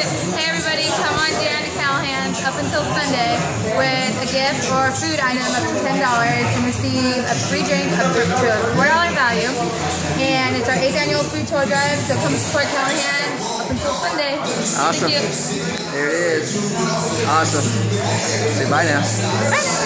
hey everybody, come on down to Callahan's up until Sunday with a gift or food item up to $10 and receive a free drink up to a $4 value. And it's our 8th annual food tour drive, so come support Callahan's up until Sunday. Awesome. There it is. Awesome. Say bye now. Bye.